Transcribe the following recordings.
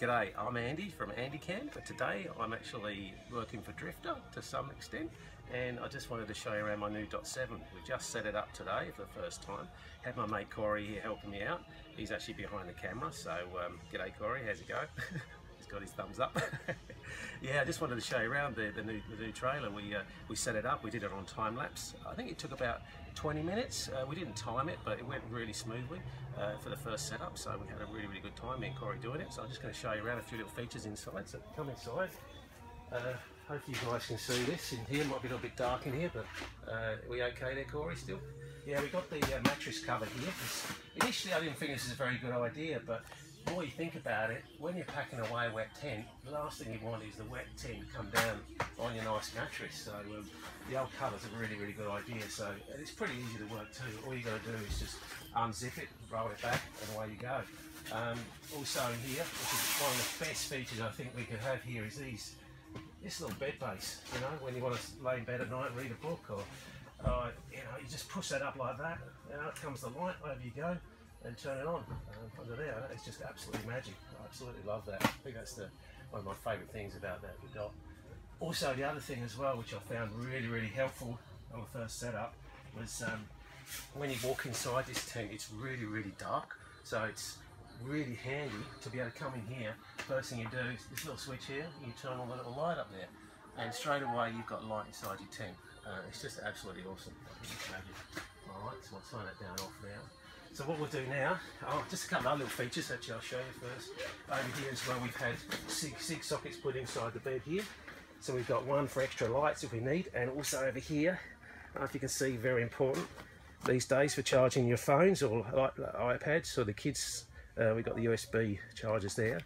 G'day, I'm Andy from AndyCam, but today I'm actually working for Drifta to some extent and I just wanted to show you around my new Dot 7. We just set it up today for the first time. Had my mate Corey here helping me out. He's actually behind the camera, so um, g'day Corey, how's it going? He's got his thumbs up. yeah, I just wanted to show you around the, the, new, the new trailer. We, uh, we set it up, we did it on time lapse. I think it took about 20 minutes. Uh, we didn't time it, but it went really smoothly uh, for the first setup, so we had a really, really good time, me and Corey doing it. So I'm just going to show you around a few little features inside. So come inside. Uh, hopefully you guys can see this in here. Might be a little bit dark in here, but uh, we okay there, Corey, still? Yeah, we got the uh, mattress cover here. Initially, I didn't think this is a very good idea, but more you think about it, when you're packing away a wet tent, the last thing you want is the wet tent come down on your nice mattress. So um, the old cover's a really, really good idea. So it's pretty easy to work too. All you got to do is just unzip it, roll it back, and away you go. Um, also here, which is one of the best features I think we could have here, is these this little bed base. You know, when you want to lay in bed at night, read a book, or uh, you know, you just push that up like that. and out comes the light. Over you go and turn it on um, under there. It's just absolutely magic. I absolutely love that. I think that's the, one of my favourite things about that dot. Also, the other thing as well, which I found really, really helpful on the first setup, was um, when you walk inside this tent, it's really, really dark. So it's really handy to be able to come in here. First thing you do is this little switch here, you turn on the little light up there. And straight away you've got light inside your tent. Uh, it's just absolutely awesome. Alright, so I'll turn that down off now. So what we'll do now, oh, just a couple of other little features actually I'll show you first. Over here as well we've had six, six sockets put inside the bed here. So we've got one for extra lights if we need and also over here, if you can see, very important these days for charging your phones or iPads or the kids, uh, we've got the USB chargers there.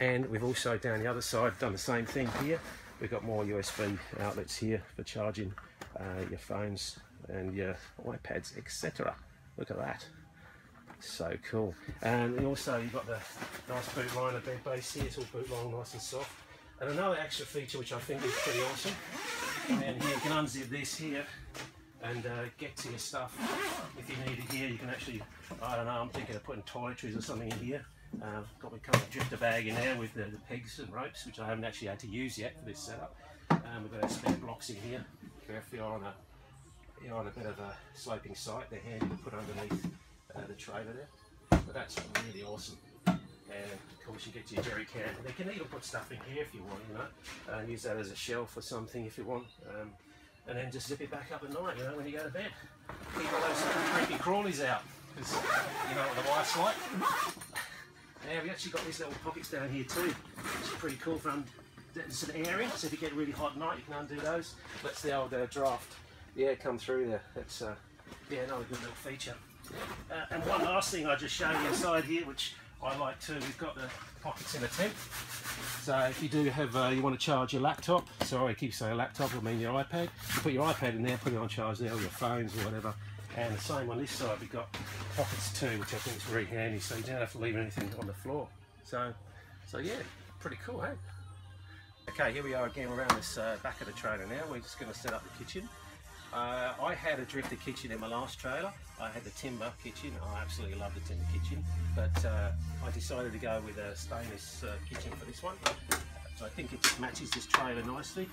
And we've also down the other side done the same thing here. We've got more USB outlets here for charging uh, your phones and your iPads, etc. Look at that so cool. And also you've got the nice boot liner bed base here, it's all boot long, nice and soft. And another extra feature which I think is pretty awesome, and here you can unzip this here and uh, get to your stuff. If you need it here, you can actually, I don't know, I'm thinking of putting toiletries or something in here. Uh, I've got my kind of Drifta bag in there with the, the, pegs and ropes, which I haven't actually had to use yet for this setup. Um, we've got our spare blocks in here. If you're on a, you're on a bit of a sloping site, they're handy to put underneath uh, the trailer there. But that's really awesome. And of course you get your jerry can. They can even put stuff in here if you want, you know, and use that as a shelf or something if you want. Um, and then just zip it back up at night, you know, when you go to bed. Keep all those creepy crawlies out, because you know what the wife's like. Yeah, we actually got these little pockets down here too, which is pretty cool from there's an area, so if you get really hot at night, you can undo those. Let's the old uh, draft, yeah, come through there. That's uh, yeah, another good little feature. Uh, and one last thing I just show you inside here, which I like too, we've got the pockets in the tent. So if you do have, uh, you want to charge your laptop, sorry I keep saying laptop, I mean your iPad, you put your iPad in there, put it on charge there, or your phones or whatever. And the same on this side, we've got pockets too, which I think is very handy, so you don't have to leave anything on the floor. So, so yeah, pretty cool, hey? Okay, here we are again around this uh, back of the trailer now. We're just going to set up the kitchen. Uh, I had a Drifta kitchen in my last trailer. I had the timber kitchen. I absolutely love the timber kitchen, but uh, I decided to go with a stainless uh, kitchen for this one. So I think it just matches this trailer nicely.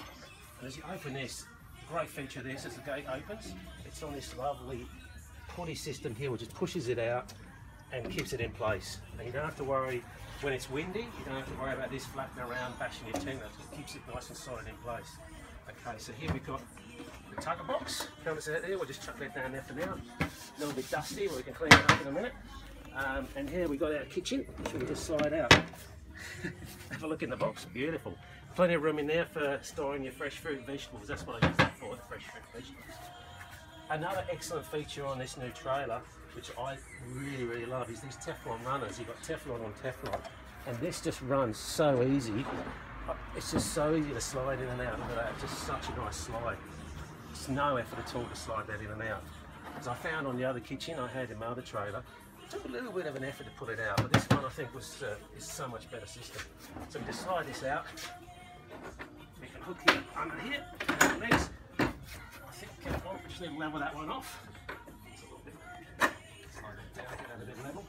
And as you open this, great feature of this as the gate opens, it's on this lovely pulley system here which just pushes it out and keeps it in place. And you don't have to worry when it's windy, you don't have to worry about this flapping around bashing your tent, it just keeps it nice and solid in place. Okay, so here we've got the tucker box. Comes out there, we'll just chuck that down there for now. A little bit dusty, but we can clean it up in a minute. Um, and here we got our kitchen, which we can just slide out. Have a look in the box, beautiful. Plenty of room in there for storing your fresh fruit and vegetables. That's what I use that for, the fresh fruit and vegetables. Another excellent feature on this new trailer, which I really, really love, is these Teflon runners. You've got Teflon on Teflon. And this just runs so easy. It's just so easy to slide in and out. Look at that, just such a nice slide. It's no effort at all to slide that in and out. As I found on the other kitchen I had in my other trailer, it took a little bit of an effort to put it out, but this one I think was uh, is so much better system. So we just slide this out. We can hook it under here. Next, I think careful, just need to level that one off. Slide it down, get that a bit level.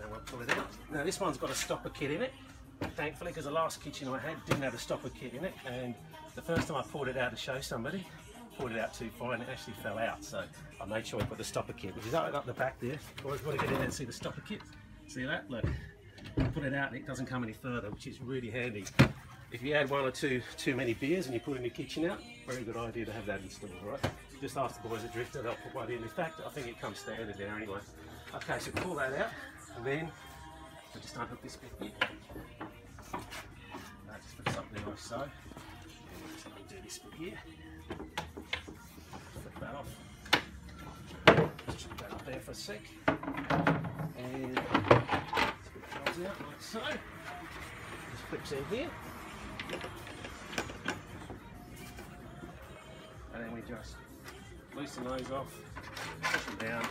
And we'll pull it out. Now this one's got a stopper kit in it. Thankfully, because the last kitchen I had didn't have a stopper kit in it, and the first time I pulled it out to show somebody, pulled it out too far and it actually fell out. So I made sure I put the stopper kit, which is up, up the back there. Always want to get in there and see the stopper kit. See that? Look, put it out and it doesn't come any further, which is really handy. If you had one or two too many beers and you put in your kitchen out, very good idea to have that installed, right? Just ask the boys at Drifta, they'll put one in. In fact, I think it comes standard there anyway. Okay, so pull that out, and then we just unhook this bit here. So. And we'll just undo this bit here. Flip that off. Just put that up there for a sec. And comes out like so. Just clips in here. And then we just loosen those off, push them down,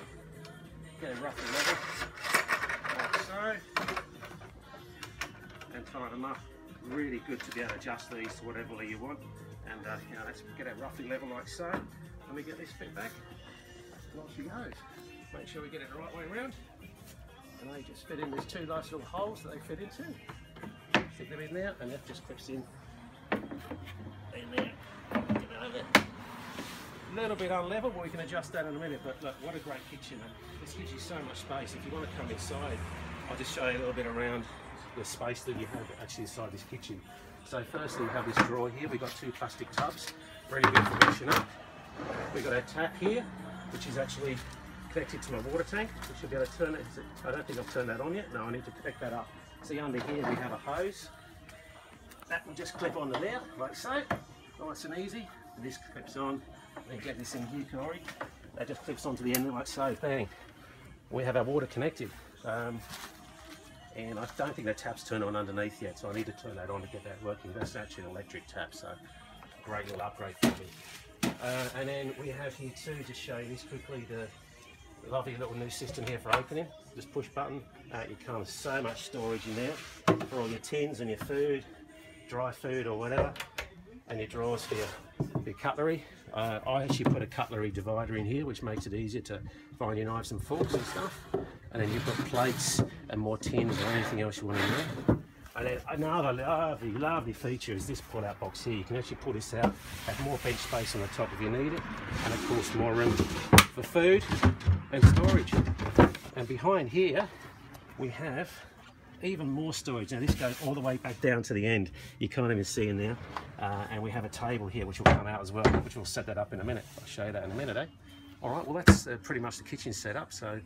get them roughly level, like so, and tighten them up. Really good to be able to adjust these to whatever you want. And uh, you know, let's get it roughly level like so. And we get this fit back, off she goes. Make sure we get it the right way around. And they just fit in, there's two nice little holes that they fit into. Stick them in there, and that just clips in in there. A little bit unlevel, but we can adjust that in a minute. But look, what a great kitchen. This gives you so much space. If you want to come inside, I'll just show you a little bit around the space that you have actually inside this kitchen. So firstly, we have this drawer here. We've got two plastic tubs, ready for washing up. We've got a tap here, which is actually connected to my water tank. We should be able to turn it. I don't think I've turned that on yet. No, I need to connect that up. See under here we have a hose. That will just clip onto there, like so. Nice and easy. And this clips on. Then get this in here, Corey. That just clips onto the end like so. Bang. We have our water connected. Um, and I don't think the tap's turned on underneath yet, so I need to turn that on to get that working. That's actually an electric tap, so great little upgrade for me. Uh, and then we have here too, just show you this quickly, the lovely little new system here for opening. Just push button, uh, you come so much storage in there for all your tins and your food, dry food or whatever, and your drawers for your, your cutlery. Uh, I actually put a cutlery divider in here, which makes it easier to find your knives and forks and stuff. And then you've got plates and more tins or anything else you want in there. And then another lovely, lovely feature is this pull-out box here. You can actually pull this out, have more bench space on the top if you need it, and of course more room for food and storage. And behind here, we have even more storage. Now this goes all the way back down to the end. You can't even see in there. Uh, and we have a table here which will come out as well, which we'll set that up in a minute. I'll show you that in a minute, eh? All right, well that's uh, pretty much the kitchen setup. So,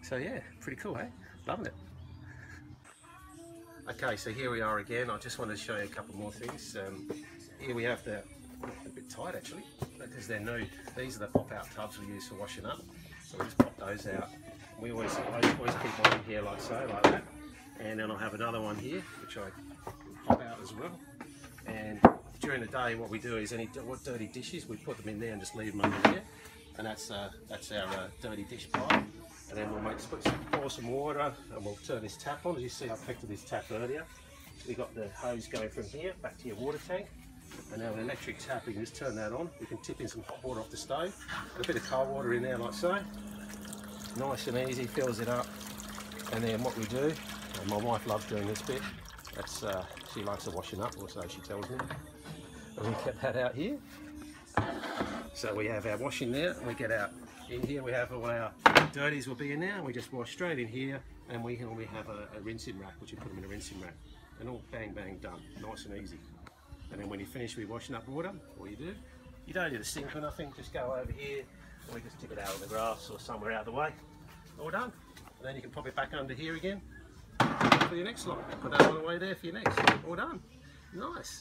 so yeah, pretty cool, eh? Loving it. Okay, so here we are again. I just wanted to show you a couple more things. Um, here we have the, a bit tight actually, because they're new. These are the pop-out tubs we use for washing up. So we just pop those out. We always, I always keep one here like so, like that. And then I'll have another one here, which I pop out as well. And during the day, what we do is any what dirty dishes, we put them in there and just leave them under there. And that's uh, that's our uh, dirty dish pipe and then we'll make pour some water and we'll turn this tap on. As you see, I connected this tap earlier. We've got the hose going from here back to your water tank. And now an electric tap, we can just turn that on. We can tip in some hot water off the stove, a bit of cold water in there like so. Nice and easy, fills it up. And then what we do, and my wife loves doing this bit, that's uh, she likes the washing up, or so she tells me. And we get that out here. So we have our washing there, and we get out in here. We have all our dirties will be in there. We just wash straight in here and we only have a, a rinsing rack which you put them in a rinsing rack. And all bang bang done. Nice and easy. And then when you finish with washing up water all you do you don't need a sink or nothing. Just go over here and we just tip it out on the grass or somewhere out of the way. All done. And then you can pop it back under here again for your next lot. Put that one away there for your next. All done. Nice